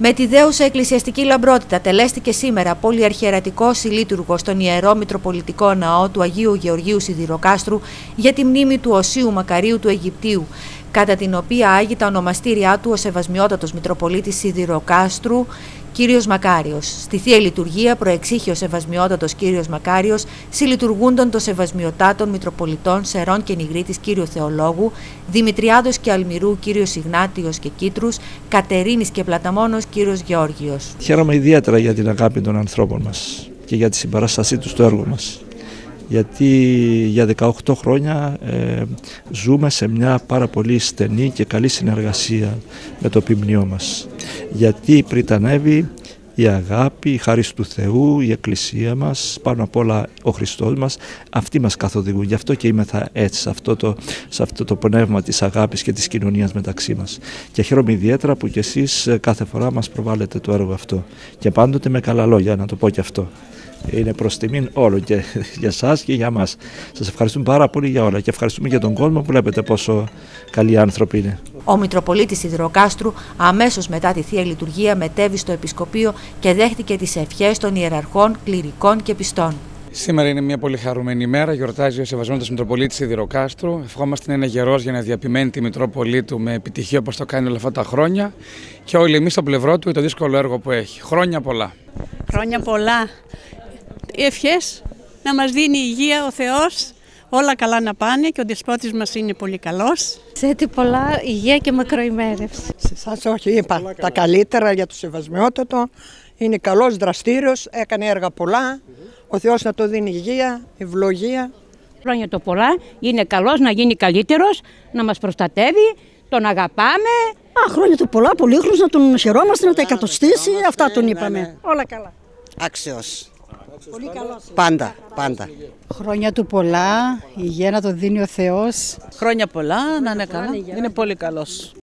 Με τη δέουσα εκκλησιαστική λαμπρότητα τελέστηκε σήμερα πολυαρχιερατικό συλλήτουργο στον Ιερό Μητροπολιτικό Ναό του Αγίου Γεωργίου Σιδηροκάστρου για τη μνήμη του Οσίου Μακαρίου του Αιγυπτίου, κατά την οποία άγει τα ονομαστήριά του ο Σεβασμιότατος Μητροπολίτης Σιδηροκάστρου Κύριος Μακάριος. Στη Θεία Λειτουργία προεξήχει ο Σεβασμιότατος Κύριος Μακάριος, συλλειτουργούντων των Σεβασμιωτάτων Μητροπολιτών Σερών και Νιγρίτης Κύριο Θεολόγου, Δημητριάδος και Αλμυρού Κύριος Ιγνάτιος και Κίτρους, Κατερίνης και Πλαταμόνος Κύριος Γεώργιος. Χαίρομαι ιδιαίτερα για την αγάπη των ανθρώπων μας και για τη συμπαράστασή τους στο έργο μας γιατί για 18 χρόνια ε, ζούμε σε μια πάρα πολύ στενή και καλή συνεργασία με το ποιμνιό μας. Γιατί πριτανεύει η αγάπη, η χάρη του Θεού, η Εκκλησία μας, πάνω απ' όλα ο Χριστός μας, αυτοί μας καθοδηγούν. Γι' αυτό και είμαι θα έτσι, σε αυτό, το, σε αυτό το πνεύμα της αγάπης και της κοινωνίας μεταξύ μας. Και χαίρομαι ιδιαίτερα που κι εσείς ε, κάθε φορά μας προβάλλετε το έργο αυτό. Και πάντοτε με καλά λόγια, να το πω και αυτό είναι προς τιμήν όλων και για εσά και για μας. Σας ευχαριστούμε πάρα πολύ για όλα και ευχαριστούμε για τον κόσμο που βλέπετε πόσο καλοί άνθρωποι είναι. Ο Μητροπολίτης Ιδροκάστρου αμέσως μετά τη θεία λειτουργία μετέβη στο Επισκοπείο και δέχτηκε τις ευχές των ιεραρχών, κληρικών και πιστών. Σήμερα είναι μια πολύ χαρούμενη ημέρα. Γιορτάζει ο Σεβασμένο Μητροπολίτης Σιδηροκάστρου. Ευχόμαστε να είναι γερός για να διαπημένει τη Μητρόπολη του με επιτυχία όπως το κάνει όλα αυτά τα χρόνια. Και όλοι εμείς στο πλευρό του για το δύσκολο έργο που έχει. Χρόνια πολλά. Χρόνια πολλά ευχές να μας δίνει υγεία ο Θεός, όλα καλά να πάνε και ο δεσπότης μας είναι πολύ καλός. Σε πολλά υγεία και μακροημέρευση. Σε εσάς όχι είπα τα καλύτερα για το σεβασμιότατο. Είναι καλός, δραστήριος, έκανε έργα πολλά. Ο Θεός να το δίνει υγεία, ευλογία. Χρόνια το πολλά, είναι καλός να γίνει καλύτερος, να μας προστατεύει, τον αγαπάμε. Α, χρόνια του πολλά, πολύχρονος, να τον χαιρόμαστε, να τα εκατοστήσει, αυτά τον είπαμε. Όλα καλά. Άξιος. Πολύ Πάντα, πάντα. Χρόνια του πολλά, υγεία να το δίνει ο Θεός. Χρόνια πολλά, να είναι καλά. Είναι πολύ καλός.